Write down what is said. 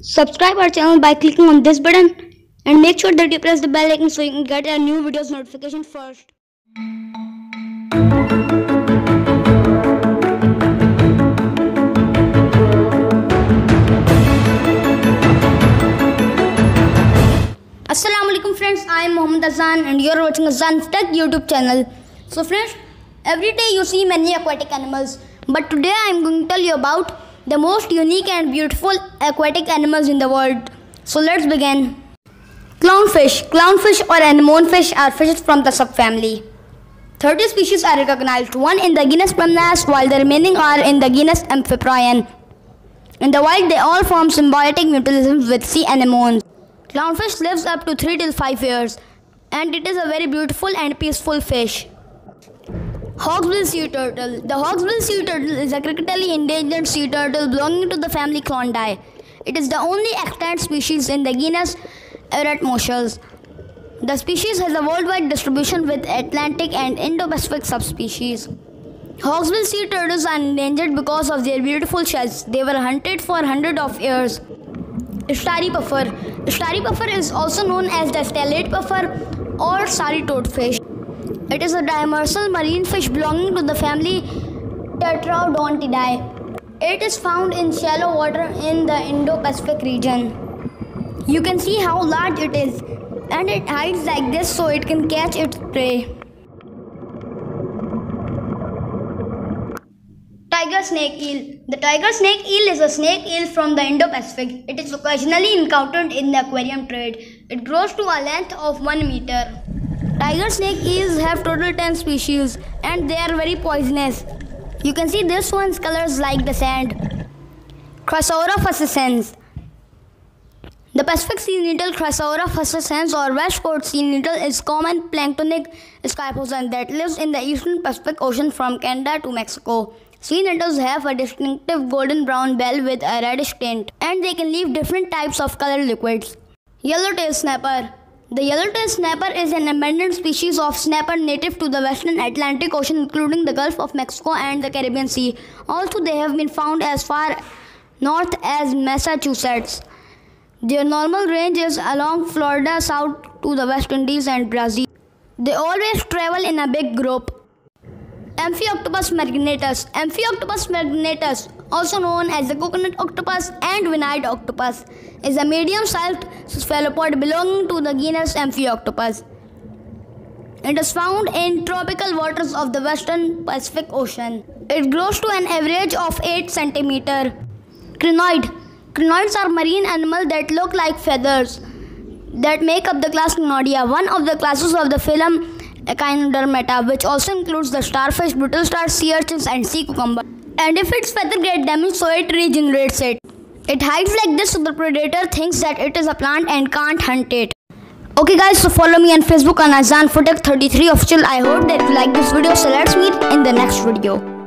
Subscribe our channel by clicking on this button and make sure that you press the bell icon so you can get our new videos notification first. Assalamu alaikum friends, I am Mohammed Azlan and you are watching Azlan Tech YouTube channel. So friends, every day you see many aquatic animals, but today I am going to tell you about the most unique and beautiful aquatic animals in the world. So let's begin. Clownfish. Clownfish or anemonefish are fishes from the subfamily. 30 species are recognized, one in the genus Premnas while the remaining are in the genus Amphiprion. In the wild, they all form symbiotic mutualisms with sea anemones. Clownfish lives up to 3 till 5 years and it is a very beautiful and peaceful fish. Hawksbill sea turtle. The hawksbill sea turtle is a critically endangered sea turtle belonging to the family Cheloniidae. It is the only extant species in the genus Eretmochelys. The species has a worldwide distribution with Atlantic and Indo-Pacific subspecies. Hawksbill sea turtles are endangered because of their beautiful shells. They were hunted for hundreds of years. Starry puffer. Starry puffer is also known as the stellate puffer or starry toadfish. It is a demersal marine fish belonging to the family Tetraodontidae. It is found in shallow water in the Indo-Pacific region. You can see how large it is and it hides like this so it can catch its prey. Tiger snake eel. The tiger snake eel is a snake eel from the Indo-Pacific. It is occasionally encountered in the aquarium trade. It grows to a length of 1 meter. Tiger snake eels have total 10 species and they are very poisonous. You can see this one's colors like the sand. Chrysaora fuscescens. The Pacific sea nettle Chrysaora fuscescens or West Coast sea nettle is common planktonic scyphozoan that lives in the eastern Pacific Ocean from Canada to Mexico. Sea nettles have a distinctive golden brown bell with a reddish tint and they can leave different types of color liquids. Yellowtail snapper. The yellowtail snapper is an abundant species of snapper native to the western Atlantic Ocean including the Gulf of Mexico and the Caribbean Sea. Also they have been found as far north as Massachusetts. Their normal range is along Florida south to the West Indies and Brazil. They always travel in a big group. Amphioctopus marginatus. Amphioctopus marginatus, also known as the coconut octopus and winged octopus, is a medium-sized cephalopod belonging to the genus Amphioctopus. It is found in tropical waters of the western Pacific Ocean. It grows to an average of 8 cm. Crinoid. Crinoids are marine animals that look like feathers that make up the class Crinoidea, one of the classes of the phylum Echinodermata, which also includes the starfish, brittle stars, sea urchins, and sea cucumber. And if its feather get damaged, so it regenerates it. It hides like this so the predator thinks that it is a plant and can't hunt it. Okay guys, so follow me on Facebook on Azlan 33 official. I hope that you like this video. So let's meet in the next video.